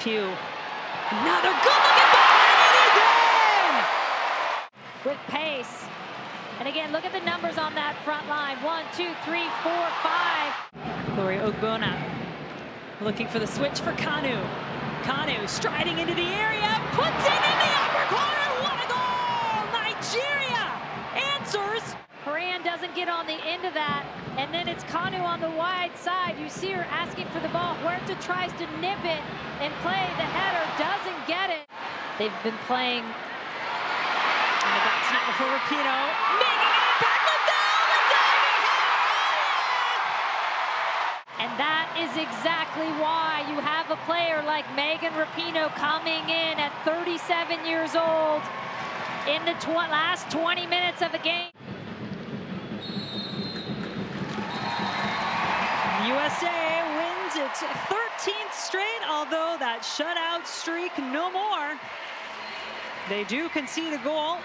Pugh. Another good looking ball, and it is in! With pace. And again, look at the numbers on that front line. One, two, three, four, five. Laurie Ogbonna looking for the switch for Kanu. Kanu striding into the area, puts it in the upper corner. What a goal! Nigeria answers. Horan doesn't get on the end of that, and then it's Kanu on the wide side. You see her asking for the ball. Huerta tries to nip it and play the header, doesn't get it. They've been playing. And the back snap for Rapinoe, making an impact. Liddell, Liddell, And that is exactly why you have a player like Megan Rapinoe coming in at 37 years old in the tw last 20 minutes of a game. Its 13th straight, although that shutout streak no more. They do concede a goal